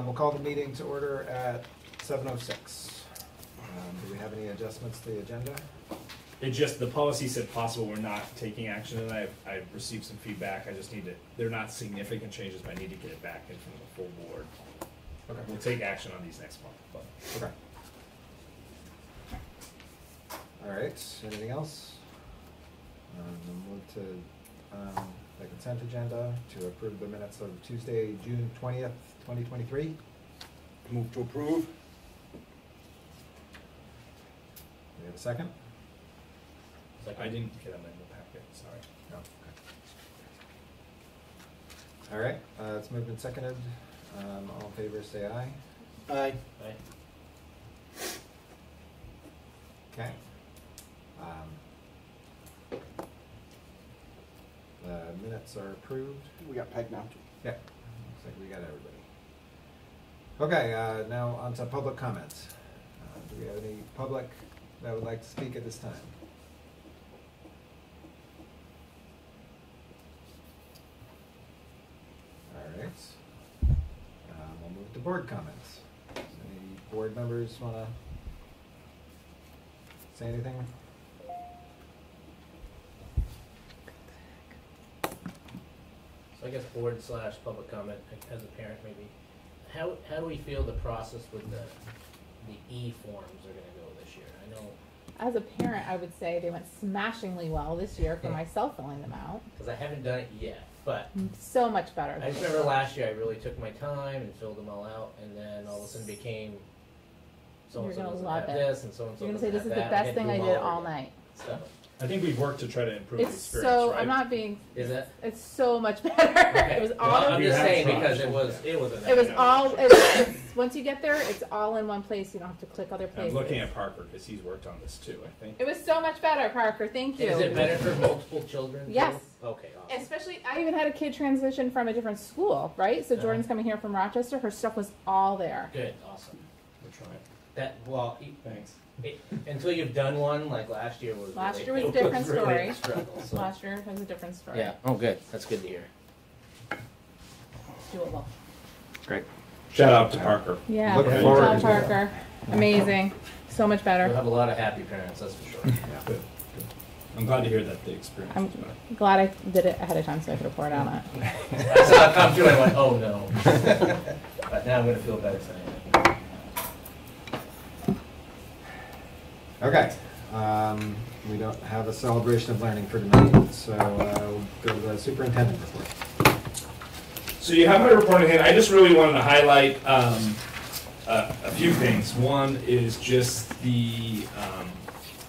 Um, we'll call the meeting to order at seven oh six. Um, do we have any adjustments to the agenda? It just, the policy said possible, we're not taking action, and I've, I've received some feedback, I just need to, they're not significant changes, but I need to get it back in from the full board. Okay. We'll take action on these next month, but. Okay. All right, anything else? Um, we'll move to, um, the consent agenda to approve the minutes of Tuesday, June twentieth, twenty twenty-three. Move to approve? We have a second? I didn't get them in the packet, sorry. No. Okay. All right, uh, it's moved and seconded. Um, all in favor, say aye. Aye. Okay. Um, The minutes are approved. We got Peg now. Yeah, looks like we got everybody. Okay, uh, now on to public comments. Uh, do we have any public that would like to speak at this time? All right. Um, we'll move to board comments. Does Any board members wanna say anything? So I guess board slash public comment, as a parent maybe, how, how do we feel the process with the, the E forms are gonna go this year? I know, As a parent, I would say they went smashingly well this year for myself filling them out. cause I haven't done it yet, but mm, So much better. I just remember last year I really took my time and filled them all out, and then all of a sudden became so and You're so gonna doesn't love have it. this, and so and so You're gonna doesn't say this is the that. best had to thing do I them did all all night. So, I think we've worked to try to improve the It's experience, so right? I'm not being. is it? It's so much better. Okay. It was Well, all. I'm just saying because it was, it was a. It was all. It was, it's, once you get there, it's all in one place. You don't have to click other places. I'm places. looking at Parker, cause he's worked on this too, I think. It was so much better, Parker. Thank you. Is it better for multiple children? too? Yes. Okay, awesome. Especially, I even had a kid transition from a different school, right? So Uh-huh. Jordan's coming here from Rochester. Her stuff was all there. Good, awesome. We're That, well, thanks. it, until you've done one, like last year was. Last really- year was a different really story. a struggle, so. Last year was a different story. Yeah, oh, good, that's good to hear. Doable. Great. Shout out to Parker. Yeah. Looking Good forward job, to. Parker. Amazing. So much better. We'll have a lot of happy parents, that's for sure. Good, good. I'm glad to hear that the experience I'm was glad I did it ahead of time so I could report on it. I saw it come through, I went, oh no. But now I'm gonna feel better saying Okay, um, we don't have a celebration of learning for tonight, so, uh, we'll go to the superintendent report. So you have my report in hand. I just really wanted to highlight um, a, a few things. One is just the um,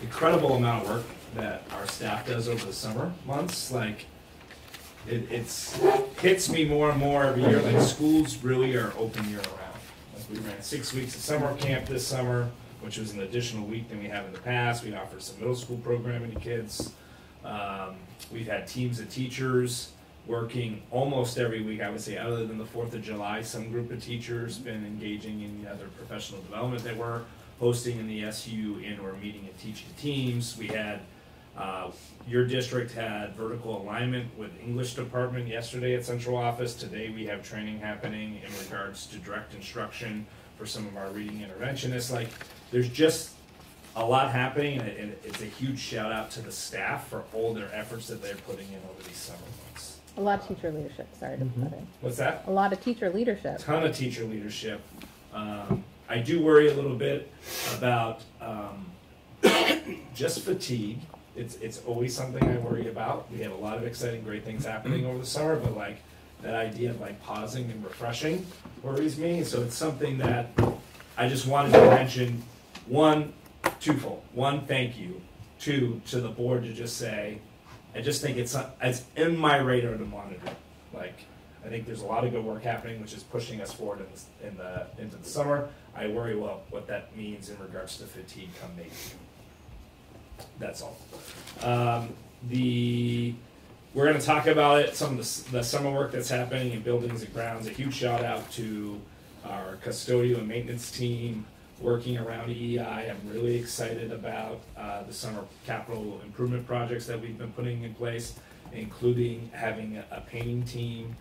incredible amount of work that our staff does over the summer months. Like, it it's, hits me more and more every year. Like, schools really are open year round. Like, we ran six weeks of summer camp this summer, which was an additional week than we have in the past. We offered some middle school programming to kids. Um, we've had teams of teachers working almost every week, I would say, other than the Fourth of July. Some group of teachers been engaging in other professional development that we're hosting in the SU and/or meeting and teaching teams. We had uh, your district had vertical alignment with English department yesterday at central office. Today we have training happening in regards to direct instruction for some of our reading interventionists. Like, there's just a lot happening, and it- and it's a huge shout out to the staff for all their efforts that they're putting in over these summer months. A lot of teacher leadership. Sorry to put in. What's that? A lot of teacher leadership. ton of teacher leadership. Um, I do worry a little bit about um, just fatigue. It's it's always something I worry about. We have a lot of exciting, great things happening over the summer, but like that idea of like pausing and refreshing worries me. So it's something that I just wanted to mention. One, twofold. One, thank you. Two, to the board to just say, I just think it's it's in my radar to monitor. Like I think there's a lot of good work happening, which is pushing us forward in the, in the into the summer. I worry well what that means in regards to fatigue come May. That's all. Um, the we're going to talk about it. Some of the, the summer work that's happening in buildings and grounds. A huge shout out to our custodial and maintenance team working around EEI. I'm really excited about uh, the summer capital improvement projects that we've been putting in place, including having a, painting team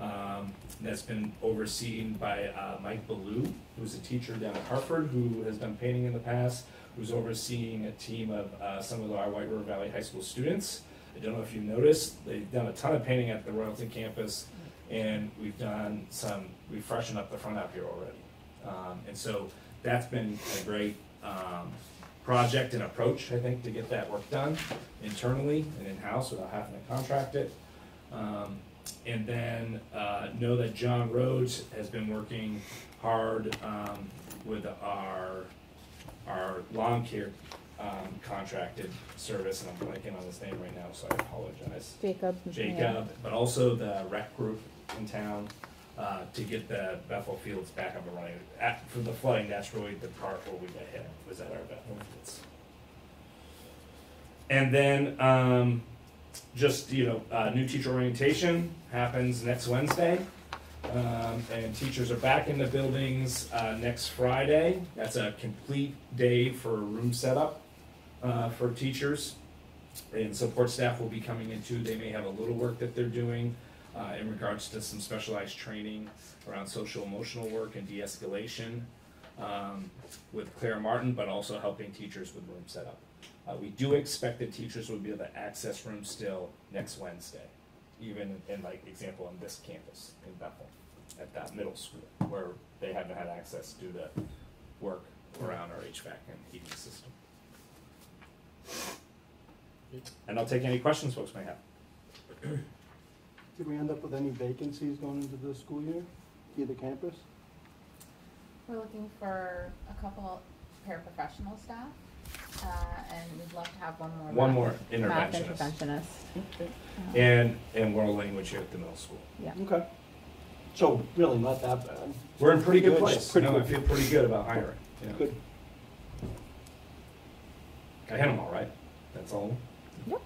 Um, that's been overseen by uh, Mike Ballou, who's a teacher down at Hartford, who has done painting in the past, who's overseeing a team of uh, some of our White River Valley High School students. I don't know if you noticed, they've done a ton of painting at the Royalton campus, and we've done some, we've freshened up the front out here already. Um, and so that's been a great um, project and approach, I think, to get that work done internally and in-house without having to contract it. Um, and then uh, know that John Rhodes has been working hard um, with our our lawn care um, contracted service, and I'm blanking on his name right now, so I apologize. Jacob. Jacob, but also the rec group in town, uh, to get the Bethel Fields back up and running. For the flooding, that's really the part where we got hit, was at our Bethel Fields. And then, um, just, you know, uh, new teacher orientation happens next Wednesday. Um, and teachers are back in the buildings, uh, next Friday. That's a complete day for room setup, uh, for teachers. And support staff will be coming in too. They may have a little work that they're doing, uh, in regards to some specialized training around social emotional work and de-escalation, um, with Claire Martin, but also helping teachers with room setup. Uh, we do expect that teachers will be able to access rooms still next Wednesday, even in like example on this campus in Bethel, at that middle school, where they haven't had access due to work around our HVAC and heating system. And I'll take any questions folks may have. Did we end up with any vacancies going into the school year, either campus? We're looking for a couple paraprofessional staff, uh, and we'd love to have one more. One math- more Math interventionist. interventionist. Okay. Um, And, and world language here at the middle school. Yeah. Okay. So really not that bad. We're in pretty good Good, place. pretty No, I good. feel pretty good about hiring, you know. Good. I hit them all right, that's all. Yep.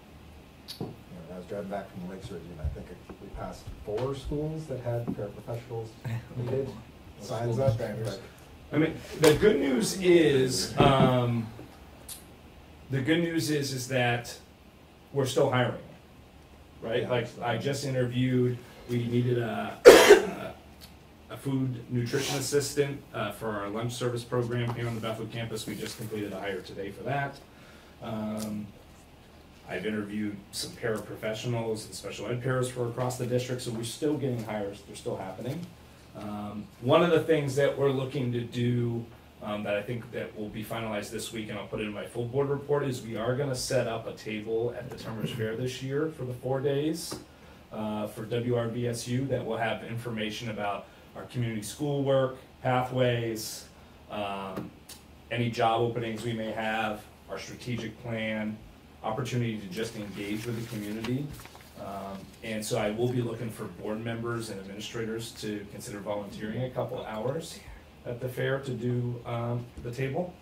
You know, when I was driving back from the Lakes Region, I think it- we passed four schools that had paraprofessionals needed, signs up, but I mean, the good news is, um, the good news is, is that we're still hiring, right? Yeah, Like, I just interviewed, we needed a, a- a food nutrition assistant, uh, for our lunch service program here on the Bethel campus. We just completed a hire today for that. Um, I've interviewed some paraprofessionals and special ed paras for across the district, so we're still getting hires, they're still happening. Um, one of the things that we're looking to do, um, that I think that will be finalized this week, and I'll put it in my full board report, is we are gonna set up a table at the Termers Fair this year for the four days, uh, for WRVSU that will have information about our community schoolwork, pathways, um, any job openings we may have, our strategic plan, opportunity to just engage with the community. Um, and so I will be looking for board members and administrators to consider volunteering a couple hours at the fair to do, um, the table.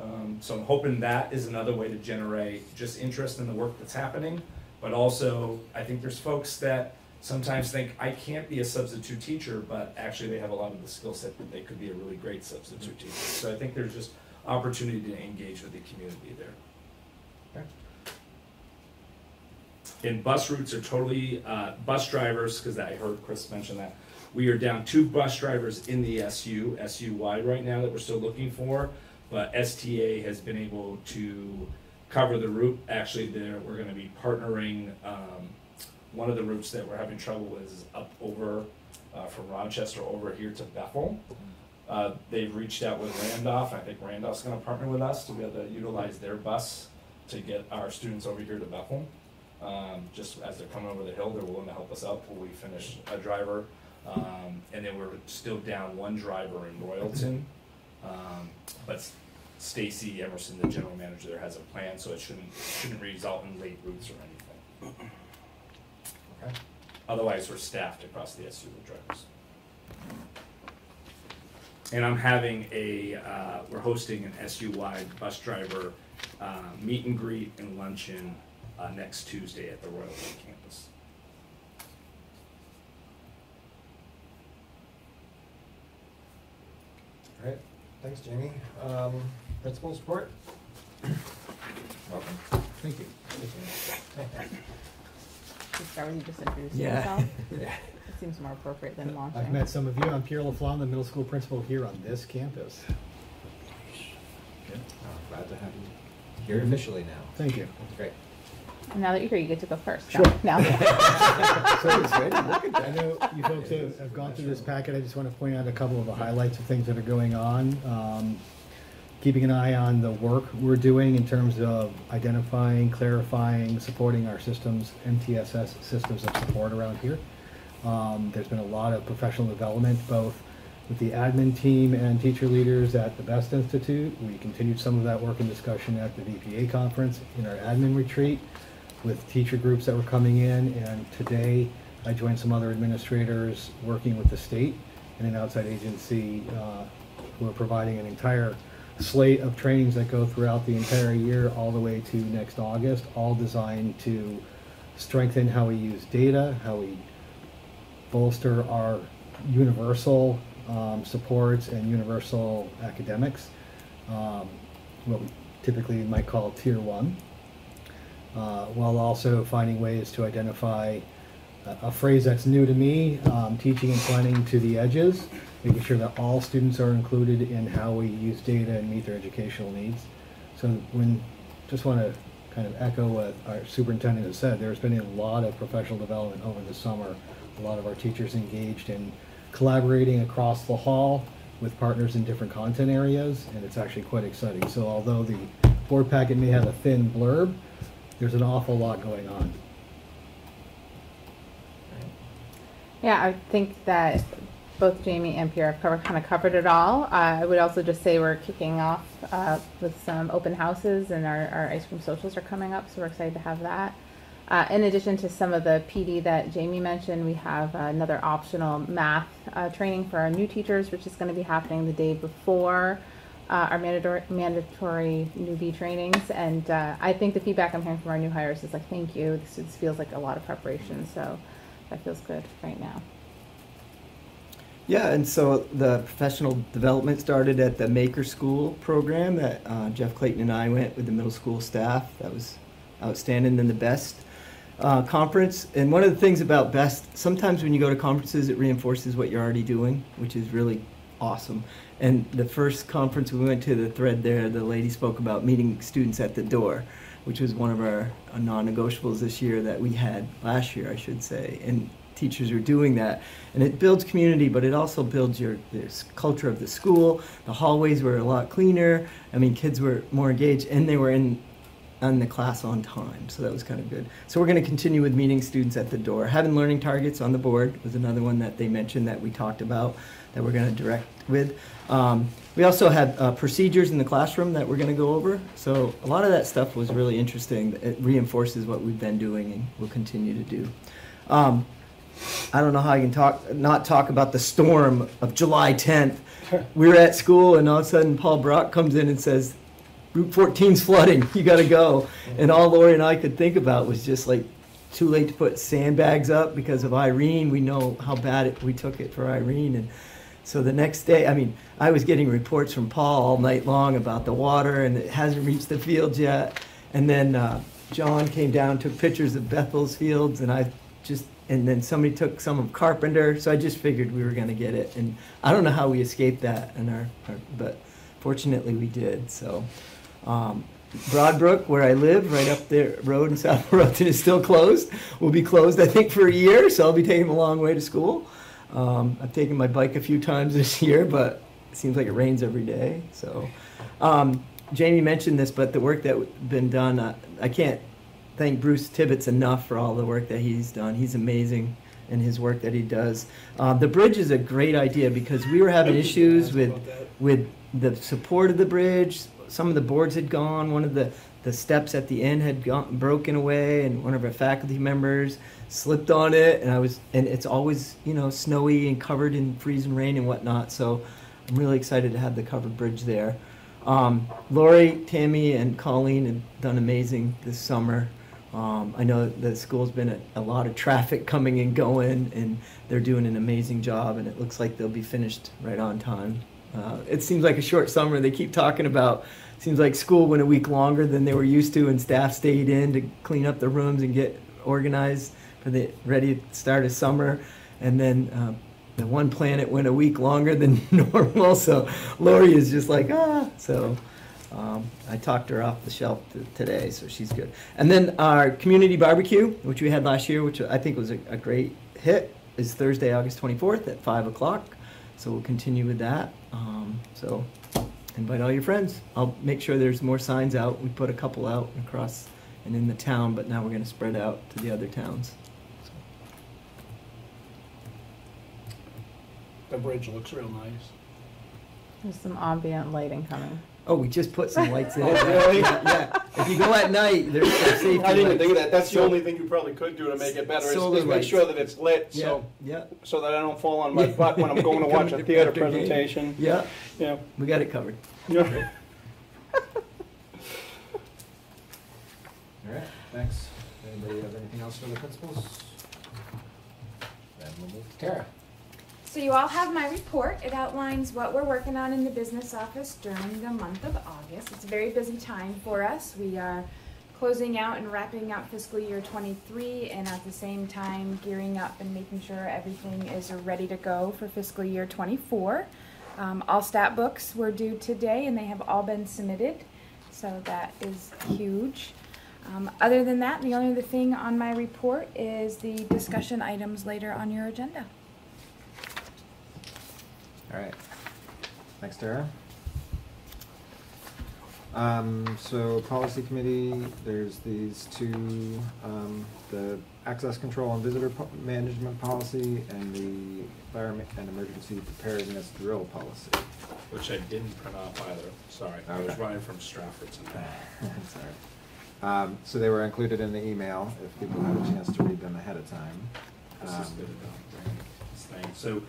Um, so I'm hoping that is another way to generate just interest in the work that's happening. But also, I think there's folks that sometimes think, I can't be a substitute teacher, but actually they have a lot of the skill set that they could be a really great substitute teacher. So I think there's just opportunity to engage with the community there. And bus routes are totally, uh, bus drivers, because I heard Chris mention that. We are down two bus drivers in the SU, SU wide right now that we're still looking for. But STA has been able to cover the route. Actually, there, we're gonna be partnering, um, one of the routes that we're having trouble with is up over, uh, from Rochester over here to Bethel. Uh, they've reached out with Randolph, I think Randolph's gonna partner with us to be able to utilize their bus to get our students over here to Bethel. Um, just as they're coming over the hill, they're willing to help us out till we finish a driver. Um, and then we're still down one driver in Royalton. Um, but Stacy Emerson, the general manager there, has a plan, so it shouldn't, shouldn't result in late routes or anything. Okay. Otherwise, we're staffed across the SU with drivers. And I'm having a, uh, we're hosting an SU-wide bus driver, uh, meet and greet and luncheon, uh, next Tuesday at the Royal Royalton campus. All right, thanks, Jamie. Um, principal support? Welcome. Thank you. to start with you just introducing Yeah. yourself? Yeah. It seems more appropriate than launching. I've met some of you. I'm Pierre Laflamme, the middle school principal here on this campus. Oh, Glad to have you here officially now. Thank you. Great. And now that you're here, you get to go first. Sure. No. So, I know you folks have, have gone through this packet. I just want to point out a couple of the highlights of things that are going on. Um, keeping an eye on the work we're doing in terms of identifying, clarifying, supporting our systems, MTSS systems of support around here. Um, there's been a lot of professional development, both with the admin team and teacher leaders at the Best Institute. We continued some of that work and discussion at the VPA conference in our admin retreat with teacher groups that were coming in. And today, I joined some other administrators working with the state and an outside agency uh, who are providing an entire slate of trainings that go throughout the entire year, all the way to next August, all designed to strengthen how we use data, how we bolster our universal um, supports and universal academics, um, what we typically might call tier one, uh, while also finding ways to identify a, a phrase that's new to me, um, teaching and planning to the edges, making sure that all students are included in how we use data and meet their educational needs. So when, just want to kind of echo what our superintendent has said, there's been a lot of professional development over the summer. A lot of our teachers engaged in collaborating across the hall with partners in different content areas, and it's actually quite exciting. So although the board packet may have a thin blurb, there's an awful lot going on. Yeah, I think that both Jamie and Pierre have kind of covered it all. Uh, I would also just say we're kicking off uh, with some open houses, and our, our ice cream socials are coming up, so we're excited to have that. Uh, in addition to some of the PD that Jamie mentioned, we have another optional math uh, training for our new teachers, which is going to be happening the day before uh, our mandatory, mandatory newbie trainings. And uh, I think the feedback I'm hearing from our new hires is like, thank you. This, this feels like a lot of preparation, so that feels good right now. Yeah, and so the professional development started at the Maker School program that uh, Jeff Clayton and I went with the middle school staff. That was outstanding and the best uh, conference. And one of the things about best, sometimes when you go to conferences, it reinforces what you're already doing, which is really awesome. And the first conference we went to, the thread there, the lady spoke about meeting students at the door, which was one of our non-negotiables this year that we had last year, I should say. And teachers are doing that. And it builds community, but it also builds your this culture of the school. The hallways were a lot cleaner. I mean, kids were more engaged, and they were in on the class on time, so that was kind of good. So we're going to continue with meeting students at the door. Having learning targets on the board was another one that they mentioned that we talked about that we're going to direct with. Um, we also had uh, procedures in the classroom that we're going to go over. So a lot of that stuff was really interesting. It reinforces what we've been doing and will continue to do. Um, I don't know how I can talk, not talk about the storm of July 10th. We were at school, and all of a sudden, Paul Brock comes in and says, Route 14's flooding. You got to go. And all Lori and I could think about was just like, too late to put sandbags up because of Irene. We know how bad it, we took it for Irene. And so the next day, I mean, I was getting reports from Paul all night long about the water, and it hasn't reached the fields yet. And then uh, John came down, took pictures of Bethel's fields, and I just and then somebody took some of Carpenter, so I just figured we were going to get it. And I don't know how we escaped that, in our, our but fortunately we did. So um, Broadbrook, where I live, right up the road in South Burlington, is still closed. Will be closed, I think, for a year, so I'll be taking a long way to school. Um, I've taken my bike a few times this year, but it seems like it rains every day. So um, Jamie mentioned this, but the work that's been done, uh, I can't thank Bruce Tibbetts enough for all the work that he's done. He's amazing in his work that he does. Um, the bridge is a great idea because we were having issues with with the support of the bridge. Some of the boards had gone. One of the the steps at the end had gone broken away, and one of our faculty members slipped on it. And I was and it's always you know snowy and covered in freezing rain and whatnot. So I'm really excited to have the covered bridge there. Um, Lori, Tammy, and Colleen have done amazing this summer. Um, I know the school's been a, a, lot of traffic coming and going, and they're doing an amazing job, and it looks like they'll be finished right on time. Uh, it seems like a short summer. They keep talking about, seems like school went a week longer than they were used to, and staff stayed in to clean up the rooms and get organized for the ready to start of summer, and then um, the one planet went a week longer than normal. So Lori is just like ah. So um, I talked her off the shelf t- today, so she's good. And then our community barbecue, which we had last year, which I think was a, a great hit, is Thursday, August 24th at 5 o'clock. So we'll continue with that. Um, so invite all your friends. I'll make sure there's more signs out. We put a couple out across and in the town, but now we're going to spread out to the other towns. So, The bridge looks real nice. There's some ambient lighting coming. Oh, we just put some lights in. Oh, really? Yeah, yeah. If you go at night, there's there's safety I didn't even think of that. That's the So- only thing you probably could do to make it better, is Solar is make lights. sure that it's lit, Yeah, so, yeah, so that I don't fall on my butt when I'm going to watch a Coming theater after game. presentation. yeah. Yeah. We got it covered. Yeah. All right, thanks. Anybody have anything else for the principals? Then we'll move to Tara. So you all have my report. It outlines what we're working on in the business office during the month of August. It's a very busy time for us. We are closing out and wrapping up fiscal year twenty-three and at the same time gearing up and making sure everything is ready to go for fiscal year twenty-four. Um, all stat books were due today and they have all been submitted, so that is huge. Um, other than that, the only other thing on my report is the discussion items later on your agenda. All right. Thanks, Tara. Um, so policy committee, there's these two, um, the access control and visitor po- management policy and the fire and emergency preparedness drill policy. Which I didn't print off either, sorry. I was Okay. running from Stratford tonight. Sorry. Um, so they were included in the email, if people had a chance to read them ahead of time. This is Um, good about thing. So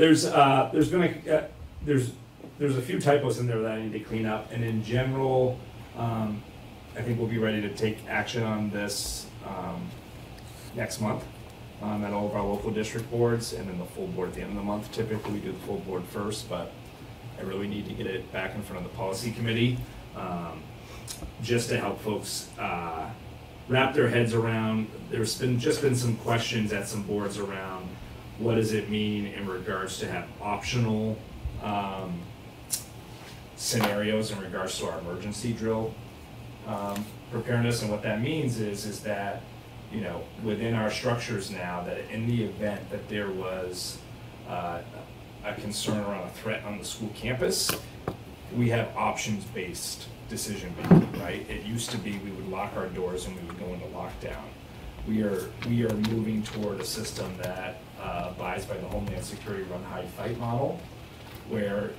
there's, uh, there's gonna, uh, there's, there's a few typos in there that I need to clean up, and in general, um, I think we'll be ready to take action on this, um, next month, um, at all of our local district boards, and then the full board at the end of the month. Typically, we do the full board first, but I really need to get it back in front of the policy committee, um, just to help folks, uh, wrap their heads around, there's been, just been some questions at some boards around, what does it mean in regards to have optional, um, scenarios in regards to our emergency drill, um, preparedness, and what that means is, is that, you know, within our structures now, that in the event that there was, uh, a concern around a threat on the school campus, we have options-based decision making, right? It used to be we would lock our doors and we would go into lockdown. We are, we are moving toward a system that uh, by the Homeland Security Run Hide Fight model, where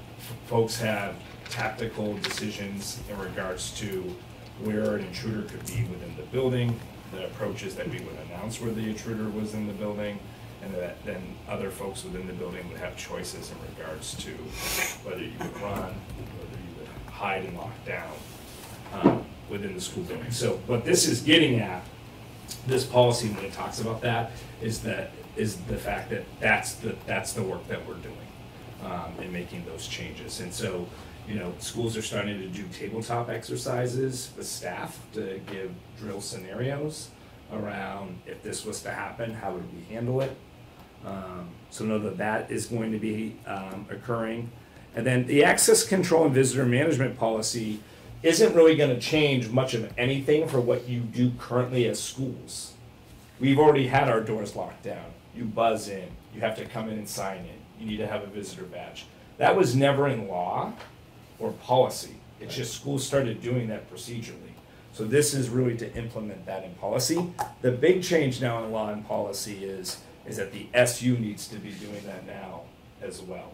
folks have tactical decisions in regards to where an intruder could be within the building, the approaches that we would announce where the intruder was in the building, and that then other folks within the building would have choices in regards to whether you would run, whether you would hide and lock down um, within the school building. So what this is getting at, this policy, when it talks about that, is that, is the fact that that's the, that's the work that we're doing um, in making those changes. And so, you know, schools are starting to do tabletop exercises with staff to give drill scenarios around if this was to happen, how would we handle it? Um, So know that that is going to be um, occurring. And then the access control and visitor management policy isn't really gonna change much of anything for what you do currently as schools. We've already had our doors locked down. You buzz in, you have to come in and sign in, you need to have a visitor badge. That was never in law or policy. It's just schools started doing that procedurally. So this is really to implement that in policy. The big change now in law and policy is, is that the SU needs to be doing that now as well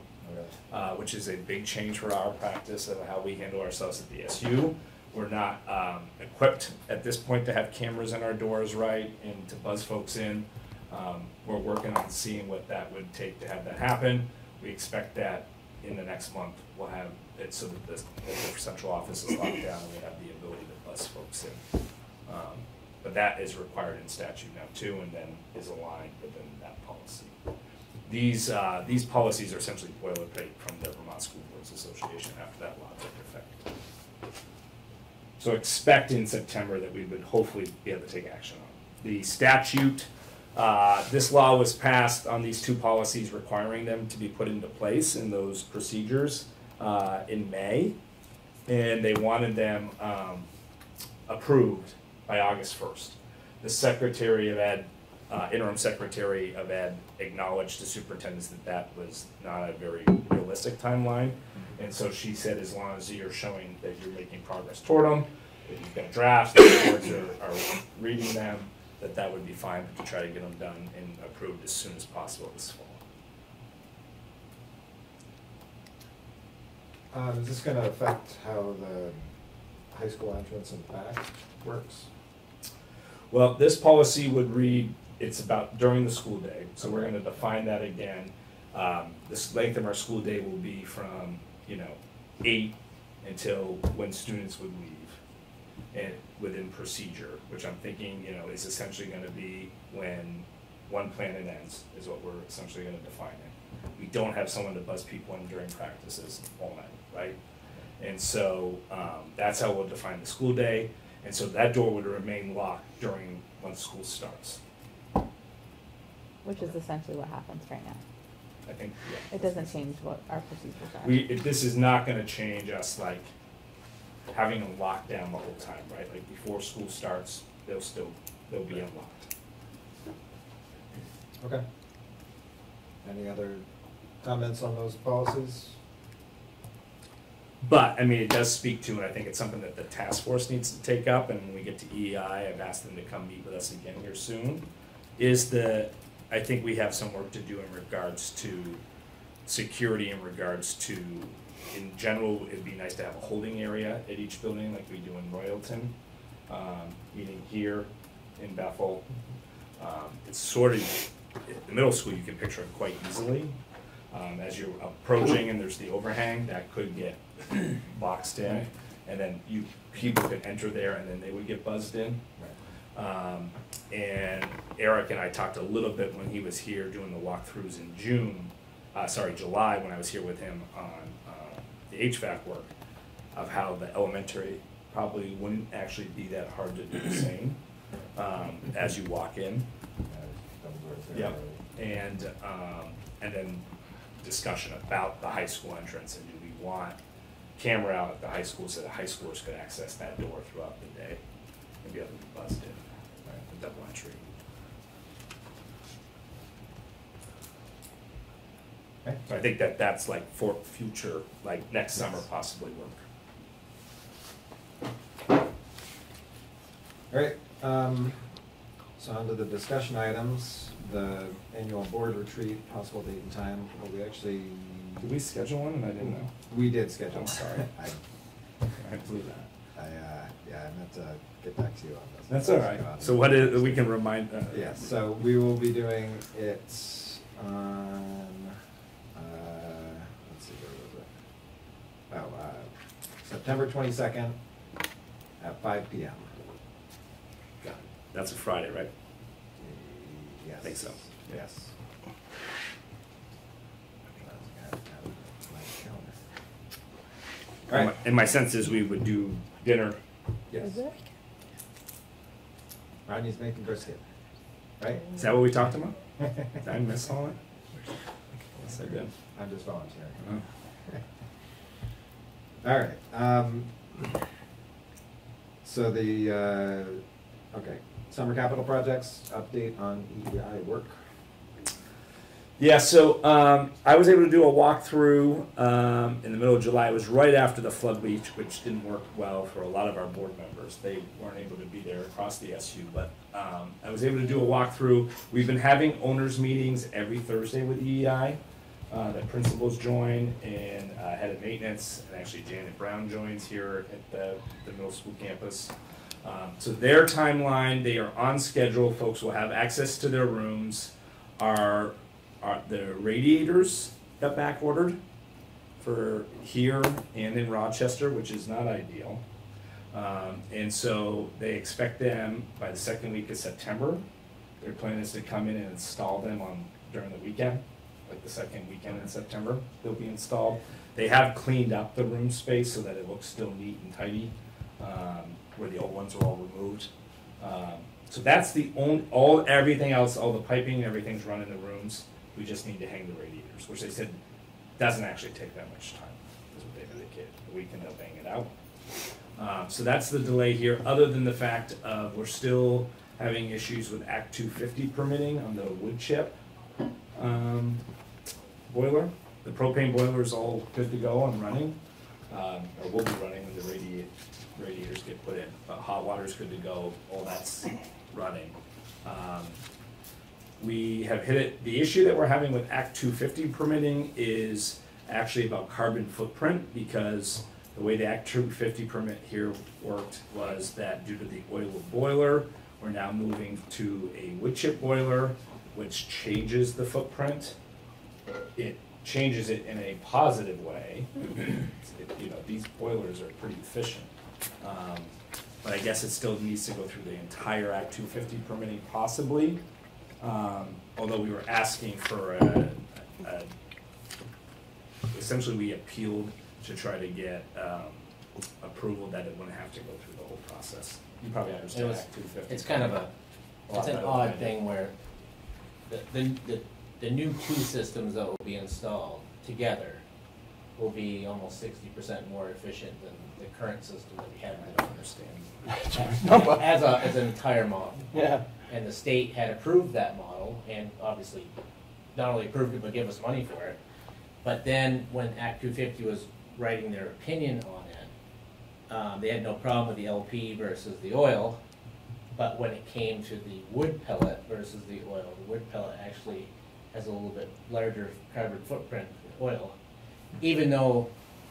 uh, which is a big change for our practice of how we handle ourselves at the SU. We're not um, equipped at this point to have cameras in our doors, right, and to buzz folks in. Um, We're working on seeing what that would take to have that happen. We expect that in the next month, we'll have it so that the the central office is locked down and we have the ability to bus folks in. Um, But that is required in statute now too, and then is aligned within that policy. These, uh, these policies are essentially boilerplate from the Vermont School Boards Association after that law took effect. So expect in September that we would hopefully be able to take action on. The statute, Uh, this law was passed on these two policies requiring them to be put into place in those procedures uh, in May. And they wanted them um, approved by August first. The Secretary of Ed, uh, interim Secretary of Ed acknowledged to superintendents that that was not a very realistic timeline. And so she said, as long as you're showing that you're making progress toward them, that you've got drafts, that the boards are, are reading them, that that would be fine to try to get them done and approved as soon as possible this fall. Um, is this gonna affect how the high school entrance and back works? Well, this policy would read, it's about during the school day, so we're gonna define that again. Um, this length of our school day will be from, you know, eight until when students would leave. And within procedure, which I'm thinking, you know, is essentially gonna be when one planet ends, is what we're essentially gonna define it. We don't have someone to buzz people in during practices all night, right? And so, um, that's how we'll define the school day, and so that door would remain locked during when school starts. Which is essentially what happens right now. I think, yeah. It doesn't change what our procedures are. We, it- this is not gonna change us like having them locked down the whole time, right? Like before school starts, they'll still, they'll be unlocked. Okay. Any other comments on those policies? But, I mean, it does speak to, and I think it's something that the task force needs to take up, and when we get to EEI, I've asked them to come meet with us again here soon, is that I think we have some work to do in regards to security in regards to, in general, it'd be nice to have a holding area at each building like we do in Royalton, um, meaning here in Bethel. Um, it's sort of, the middle school, you can picture it quite easily. Um, as you're approaching and there's the overhang, that could get boxed in. And then you, people could enter there and then they would get buzzed in. Um, and Eric and I talked a little bit when he was here doing the walkthroughs in June, uh, sorry, July, when I was here with him on, HVAC work, of how the elementary probably wouldn't actually be that hard to do the same, um, as you walk in. Yep, and, um, and then discussion about the high school entrance, and do we want camera out at the high school so the high schoolers could access that door throughout the day and be able to be buzzed in, right, the double entry. Okay. So I think that that's like for future, like next summer possibly work. All right, um, so on to the discussion items, the annual board retreat, possible date and time, well, we actually, Did we schedule one and I didn't know? we did schedule. I'm sorry. I, I blew that. I, uh, yeah, I meant to get back to you on this. That's all right. So what is, we can remind, uh. Yes, so we will be doing it on, uh, let's see, where was it? Oh, uh, September twenty-second at five P M. Got it. That's a Friday, right? Yes. I think so. Yes. All And my- And sense is we would do dinner. yes. Is it? Rodney's making brisket, right? Is that what we talked about? Did I miss all that? Yes, I did. I'm just volunteering. Oh. All right, um, so the, uh, okay, summer capital projects, update on EEI work. Yeah, so um, I was able to do a walkthrough um, in the middle of July. It was right after the flood beach, which didn't work well for a lot of our board members. They weren't able to be there across the SU, but um, I was able to do a walkthrough. We've been having owners' meetings every Thursday with EEI. Uh, the principals join and uh, head of maintenance, and actually Janet Brown joins here at the, the middle school campus. Um, so their timeline, they are on schedule. Folks will have access to their rooms. Our, our the radiators got back ordered for here and in Rochester, which is not ideal. Um, and so they expect them by the second week of September. Their plan is to come in and install them on during the weekend, like the second weekend in September. They'll be installed. They have cleaned up the room space so that it looks still neat and tidy, um, where the old ones are all removed. Um, so that's the only, all, everything else, all the piping, everything's run in the rooms. We just need to hang the radiators, which they said doesn't actually take that much time, is what they indicated. We can uh, bang it out. Um, so that's the delay here, other than the fact of we're still having issues with Act two fifty permitting on the wood chip, um, boiler. The propane boiler is all good to go and running, um, or will be running when the radiate, radiators get put in. But hot is good to go, all that's running. Um, we have hit it, the issue that we're having with Act two fifty permitting is actually about carbon footprint, because the way the Act two fifty permit here worked was that due to the oil boiler, we're now moving to a wood chip boiler, which changes the footprint. It changes it in a positive way. It- You know, these boilers are pretty efficient. Um, But I guess it still needs to go through the entire Act two fifty permitting possibly. Um, Although we were asking for a, a, essentially we appealed to try to get um, approval that it wouldn't have to go through the whole process. You probably understand It was- Act two fifty. It's kind of a, it's an odd thing where the, the, the, the new two systems that will be installed together will be almost sixty percent more efficient than the current system that we have. I don't understand. As a, as an entire model. Yeah. And the state had approved that model and obviously not only approved it, but gave us money for it. But then when Act two fifty was writing their opinion on it, um, they had no problem with the LP versus the oil. But when it came to the wood pellet versus the oil, the wood pellet actually has a little bit larger carbon footprint than oil. Even though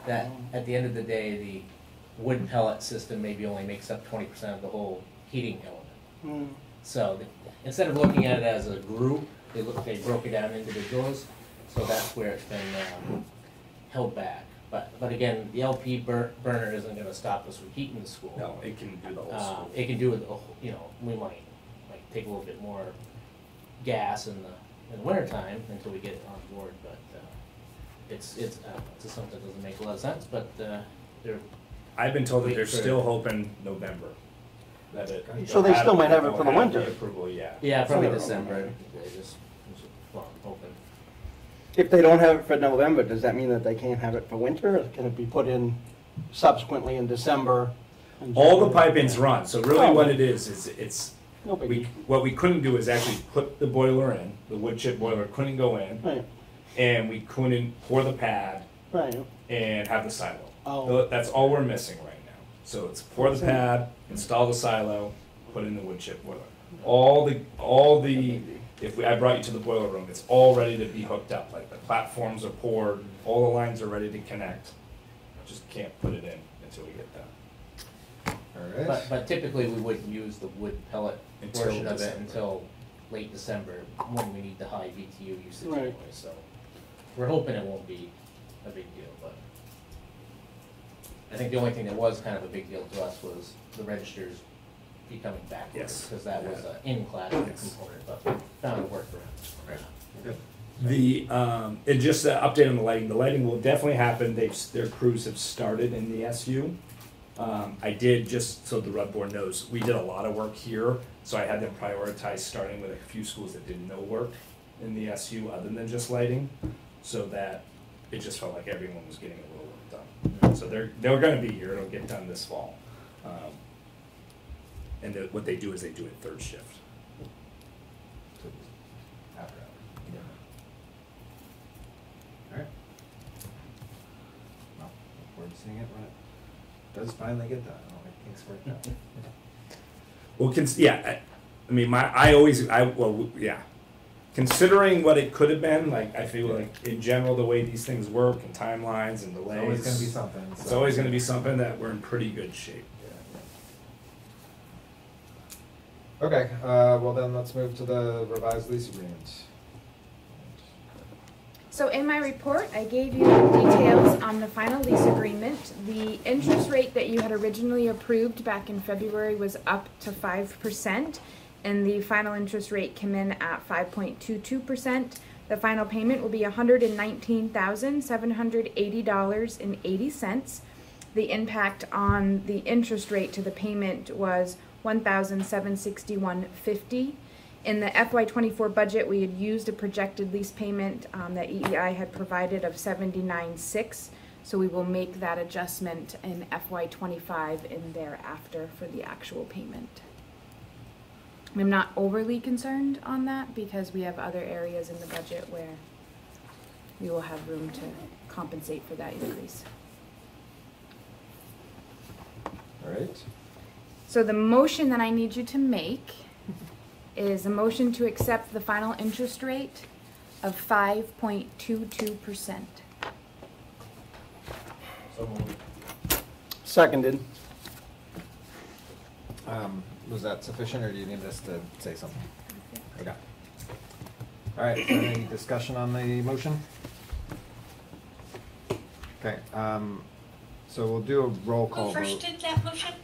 that, at the end of the day, the wood pellet system maybe only makes up twenty percent of the whole heating element. Mm. So the- instead of looking at it as a group, they look, they broke it down individuals, so that's where it's been, um, held back. But, but again, the LP bur- burner isn't gonna stop us from heating the school. No, it can do the whole Um, school. it can do it, the whole- you know, we might, might take a little bit more gas in the, in the wintertime until we get it on board, but, uh, it's, it's, uh, it's something that doesn't make a lot of sense, but, uh, they're, I've been told that they're still hoping November. That it. So they still might have it for the winter. Approval, yeah. yeah, probably So- December, they just, well, I'm hoping. If they don't have it for November, does that mean that they can't have it for winter, or can it be put in subsequently in December? and All the January? piping's run, so really what it is, is it's, No we, what we couldn't do is actually put the boiler in, the wood chip boiler couldn't go in, Right, and we couldn't pour the pad right. and have the silo. Oh. That's all we're missing right now. So it's pour the pad, install the silo, put in the wood chip boiler. All the, all the, if we, I brought you to the boiler room, it's all ready to be hooked up, like the platforms are poured, all the lines are ready to connect. Just can't put it in until we get that. All But, but typically, we wouldn't use the wood pellet Until portion of it December. until late December, when we need the high BTU usage Right. anyway, so. We're hoping it won't be a big deal, but. I think the only thing that was kind of a big deal to us was the registers becoming backwards, Yes. because that was an in-class Yes. component, but we found a workaround. The, um, and just the update on the lighting, the lighting will definitely happen, they've, their crews have started in the SU. Um, I did, just so the Rub Board knows, we did a lot of work here, so I had them prioritize starting with a few schools that did no work in the SU other than just lighting, so that it just felt like everyone was getting a little work done. So they're, they're gonna be here, it'll get done this fall. Um, And then what they do is they do it third shift. After hours. All right. Well, seeing it it does finally get done. I'll make things work out. Well, cons- yeah, I, I mean, my, I always, I, well, yeah. Considering what it could have been, like, I feel like in general, the way these things work and timelines and delays, It's always gonna be something. It's so- always gonna be something that we're in pretty good shape. Okay, uh, well then, let's move to the revised lease agreement. So in my report, I gave you details on the final lease agreement. The interest rate that you had originally approved back in February was up to five percent, and the final interest rate came in at five point two two percent. The final payment will be hundred and nineteen thousand, seven hundred eighty dollars and eighty cents. The impact on the interest rate to the payment was one thousand seven sixty-one fifty. In the FY twenty-four budget, we had used a projected lease payment, um, that EEI had provided of 79.6. So we will make that adjustment in FY twenty-five and thereafter for the actual payment. I'm not overly concerned on that because we have other areas in the budget where we will have room to compensate for that increase. All right. So the motion that I need you to make is a motion to accept the final interest rate of five point two two percent. So moved. Seconded. Um, was that sufficient, or do you need us to say something? Okay. All right, is any discussion on the motion? Okay, um, so we'll do a roll call Who first vote. did that motion?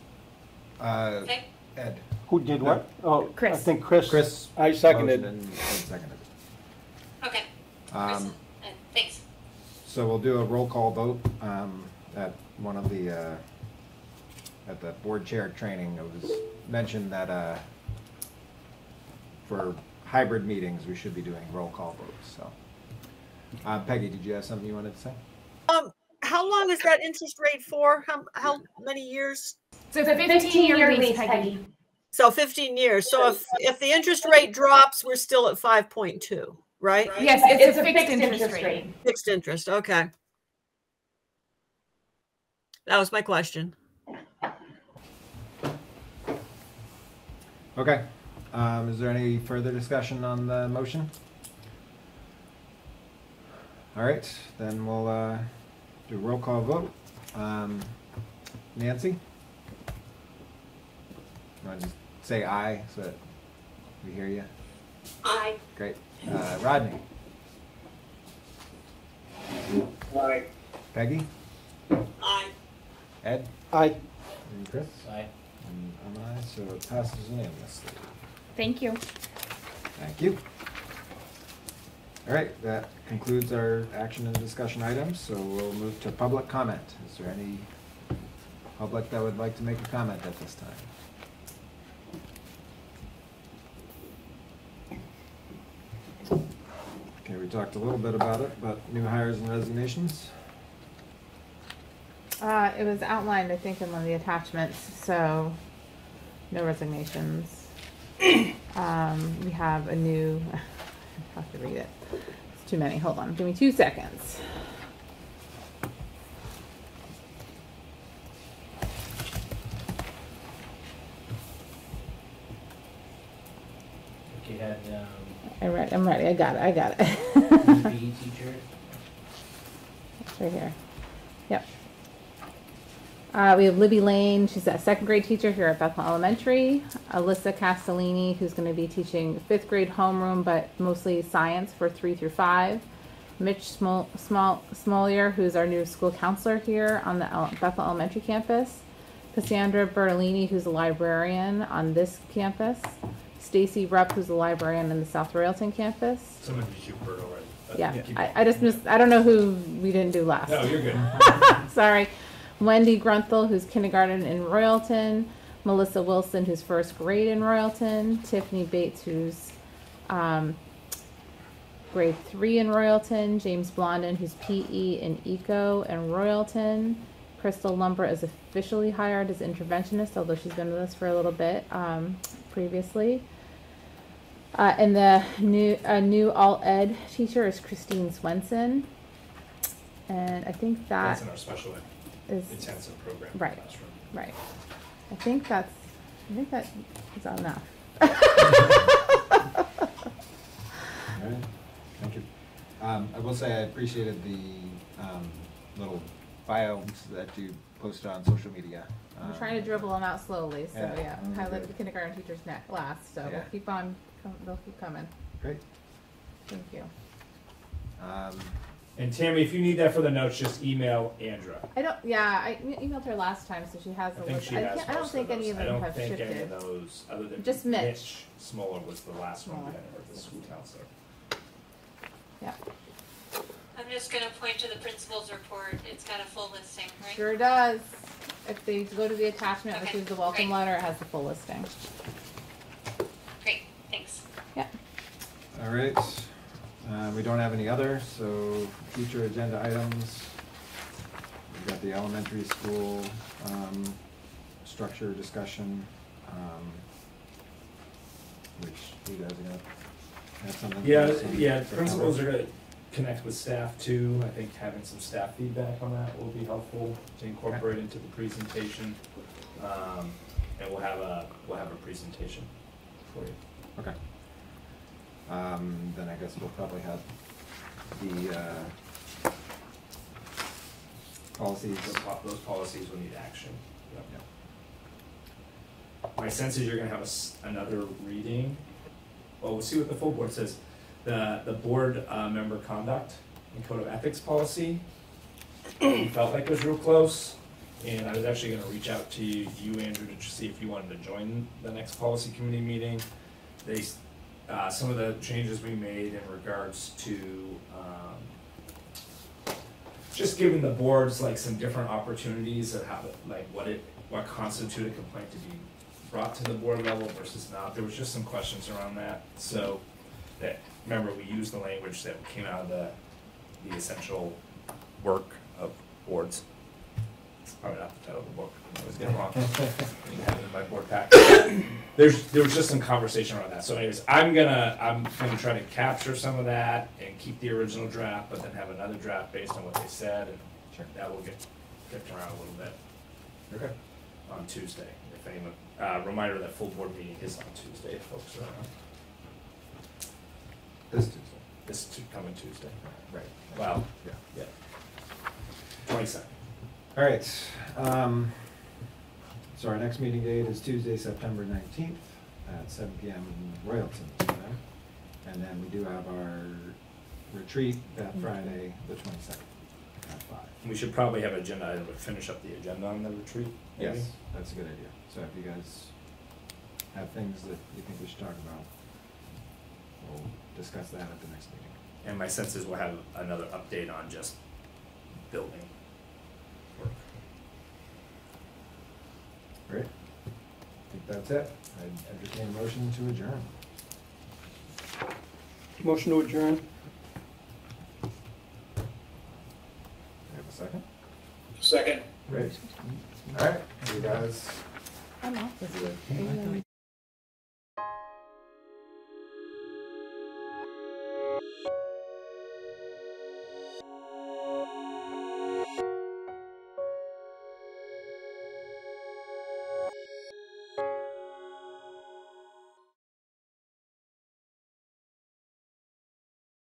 Uh, Okay. Ed. Who did what? Oh, Chris. I think Chris. Chris. I seconded. motioned And seconded. Okay. Um, uh, Thanks. So we'll do a roll call vote, um, at one of the, uh, at the board chair training, it was mentioned that, uh, for hybrid meetings, we should be doing roll call votes, so. Uh, Peggy, did you have something you wanted to say? Um, how long is that interest rate for? How, how many years? It's a fifteen-year lease, Peggy. So fifteen years. So if, if the interest rate drops, we're still at five point two, right? Yes, it's a fixed interest rate. Fixed interest, okay. That was my question. Okay, um, is there any further discussion on the motion? All right, then we'll, uh, do a roll call vote. Um, Nancy? Want to just say aye so that we hear you? Aye. Great. Uh, Rodney? Aye. Peggy? Aye. Ed? Aye. And Chris? Aye. And I'm aye, so it passes unanimously. Thank you. Thank you. All right, that concludes our action and discussion items, so we'll move to public comment. Is there any public that would like to make a comment at this time? Okay, we talked a little bit about it, but new hires and resignations. Uh, it was outlined, I think, in one of the attachments, so no resignations. Um, we have a new, I have to read it. It's too many. Hold on. Give me two seconds. You had, um, I read, I'm ready. I got it. I got it. PE teacher. It's right here. Yep. Uh, we have Libby Lane. She's a second grade teacher here at Bethel Elementary. Alyssa Castellini, who's going to be teaching fifth grade homeroom, but mostly science for three through five. Mitch Smol- Small Smolier, who's our new school counselor here on the Ele- Bethel Elementary campus. Cassandra Bertolini, who's a librarian on this campus. Stacy Rupp, who's a librarian in the South Royalton campus. Someone did Bert already. Yeah, keep I. I just missed, I don't know who we didn't do last. No, you're good. Sorry. Wendy Grunthal, who's kindergarten in Royalton. Melissa Wilson, who's first grade in Royalton. Tiffany Bates, who's um, grade three in Royalton. James Blondin, who's PE and Eco in Royalton. Crystal Lumber is officially hired as interventionist, although she's been with us for a little bit um, previously. Uh, and the new uh, new alt ed teacher is Christine Swenson. And I think that That's in our special ed is intensive program Right. classroom. right. I think that's I think that is enough. All right, thank you. Um, I will say I appreciated the, um, little bios that you posted on social media. I'm Um, trying to dribble them out slowly, so Yeah. yeah, Mm, highlight good. the kindergarten teachers next last. So Yeah. we'll keep on. Com- They'll keep coming. Great. Thank you. Um, And Tammy, if you need that for the notes, just email Andra. I don't. Yeah, I e- emailed her last time, so she has I the think list. she I, has can't, I don't most think of any those. of I them don't have think any shifted. of those, other than Just Mitch. Mitch Smoller was the last one we Smoller. had, or the school counselor. Yeah, I'm just gonna point to the principal's report. It's got a full listing, right? sure does. if they go to the attachment, which Okay, is the welcome great. letter, it has the full listing. Great, thanks. Yeah. All right, uh, we don't have any other, so future agenda items. We've got the elementary school, um, structure discussion, um, which you guys are gonna have something. Yeah, for us on yeah, September. principals are gonna connect with staff too. I think having some staff feedback on that will be helpful to incorporate into the presentation. Um, and we'll have a, we'll have a presentation for you. Okay. Um, then I guess we'll probably have the, uh, policies. Those, po- those policies will need action. Yep. My sense is you're gonna have a s another reading. Well, we'll see what the full board says. The, the board, uh, member conduct and code of ethics policy, we felt like it was real close. And I was actually gonna reach out to you, you, Andrew, to see if you wanted to join the next policy committee meeting. They, s- uh, some of the changes we made in regards to, um, just giving the boards like some different opportunities of how, like, what it, what constitute a complaint to be brought to the board level versus not. There was just some questions around that, so, that, remember, we used the language that came out of the, the essential work of boards. Probably not the title of the book, I always get it wrong. You have it in my board pack. There's, there was just some conversation around that, so anyways, I'm gonna, I'm gonna try to capture some of that and keep the original draft, but then have another draft based on what they said, and Sure. that will get kicked around a little bit Okay. on Tuesday, if anyone, uh, reminder that full board meeting is on Tuesday, if folks are around. This Tuesday. This is coming Tuesday, Right. well, Yeah. yeah. Twenty-second. All right, um, so our next meeting date is Tuesday, September nineteenth at seven P M in Royalton. okay? And then we do have our retreat that Friday, the twenty-second, at five. We should probably have agenda item to finish up the agenda on the retreat, maybe? Yes, that's a good idea. So if you guys have things that you think we should talk about, we'll discuss that at the next meeting. And my sense is we'll have another update on just building work. Great. I think that's it. I entertain a motion to adjourn. Motion to adjourn? Do you have a second? Second. Great. All right, you guys I'm off this week.